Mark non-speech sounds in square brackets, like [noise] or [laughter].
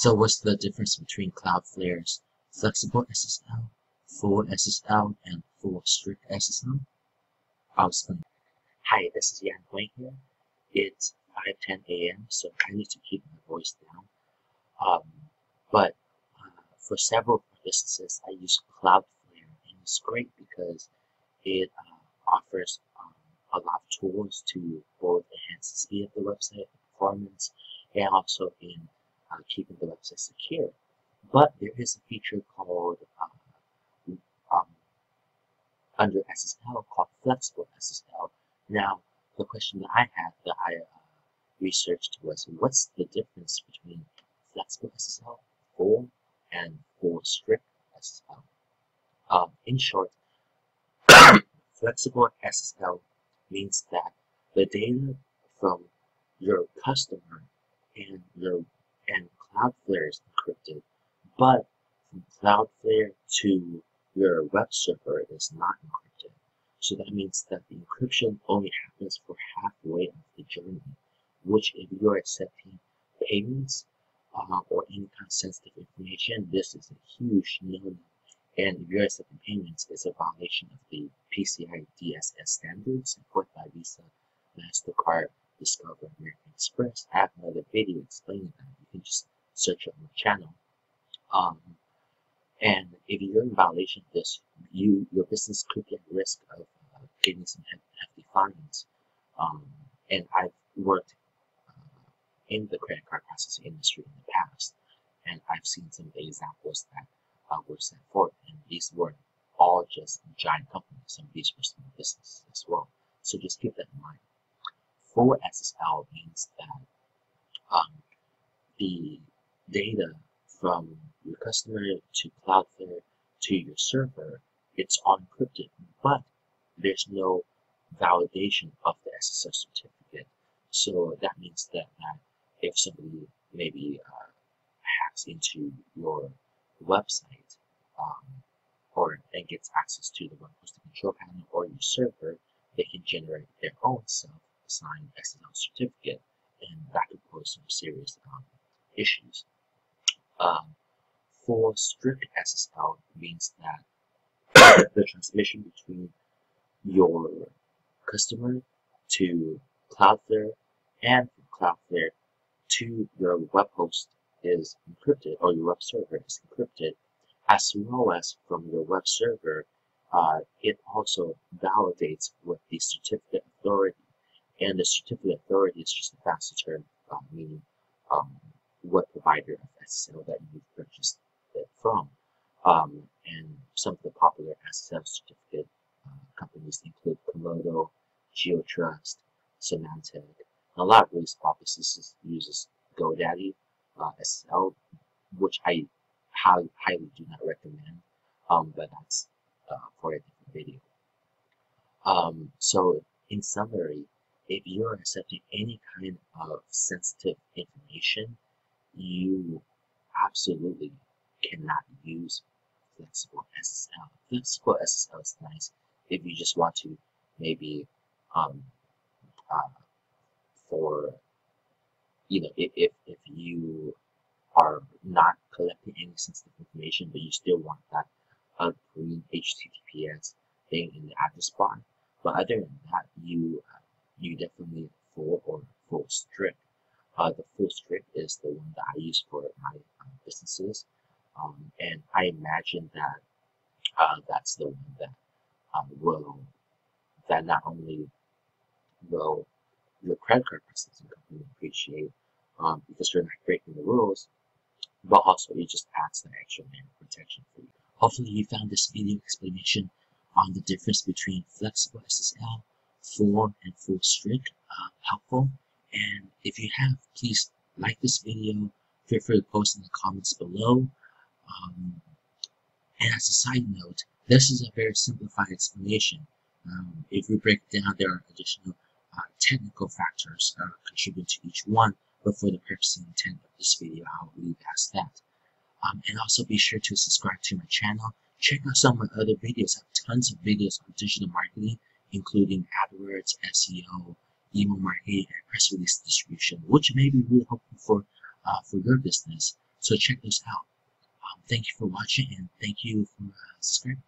So what's the difference between Cloudflare's flexible SSL, full SSL, and full strict SSL? I'll explain. Hi, this is Yan Huang here. It's 5:10 a.m., so I need to keep my voice down. Um, but uh, for several businesses, I use Cloudflare, and it's great because it uh, offers um, a lot of tools to both enhance the speed of the website, performance, and also in uh, keeping the website secure. But there is a feature called uh, um, under SSL called Flexible SSL. Now, the question that I had that I uh, researched was what's the difference between flexible SSL, full, and full strict SSL? Um, in short, [coughs] flexible SSL means that the data from your customer and your and Cloudflare is encrypted, but from Cloudflare to your web server is not encrypted. So that means that the encryption only happens for halfway of the journey, which if you're accepting payments uh, or any kind of sensitive information, this is a huge no-no. And if you're accepting payments, it's a violation of the PCI DSS standards supported by Visa, MasterCard, Discover, American Express. I have another video explaining that. You can just search on my channel. Um, and if you're in violation of this, you your business could be at risk of uh, getting some hefty fines. Um, and I've worked uh, in the credit card processing industry in the past, and I've seen some examples that uh, were set forth, and these were all just giant companies. Some of these were small businesses as well. So just keep that in mind. Full SSL means that um, the data from your customer to Cloudflare to your server, it's encrypted, but there's no validation of the SSL certificate. So that means that, if somebody maybe uh, hacks into your website um, or and gets access to the web hosting control panel or your server, they can generate their own self-signed SSL certificate, and that could pose some serious um, issues. Um, for strict SSL means that [coughs] the transmission between your customer to Cloudflare and from Cloudflare to your web host is encrypted or your web server is encrypted as well as from your web server uh, it also validates with the certificate authority and the certificate authority is just a fancy term uh, meaning um, what provider of SSL that you've purchased it from. Um, and some of the popular SSL certificate uh, companies include Comodo, GeoTrust, Symantec, a lot of these businesses uses GoDaddy uh, SSL, which I highly, highly do not recommend, um, but that's uh, for a different video. Um, so in summary, if you're accepting any kind of sensitive information, you absolutely cannot use flexible SSL. Flexible SSL is nice if you just want to maybe um, uh, for you know if, if, if you are not collecting any sensitive information but you still want that uh, green HTTPS thing in the address bar. But other than that, you uh, you definitely full or full strict. Uh, the full strict is the one that I use for my um, businesses. Um, and I imagine that uh, that's the one that um, will, that not only will your credit card processing company appreciate um, because you're not breaking the rules, but also it just adds the extra layer of protection for you. Hopefully you found this video explanation on the difference between flexible SSL, full and full strict uh, helpful. And if you have, please like this video, feel free to post in the comments below. Um, and as a side note, this is a very simplified explanation. Um, if we break down, there are additional uh, technical factors uh, contribute to each one, but for the purpose and intent of this video, I'll leave as that. Um, and also be sure to subscribe to my channel. Check out some of my other videos. I have tons of videos on digital marketing, including AdWords, SEO, email marketing, and press release distribution, which may be really helpful for uh, for your business. So check those out. Um, thank you for watching and thank you for uh, subscribing.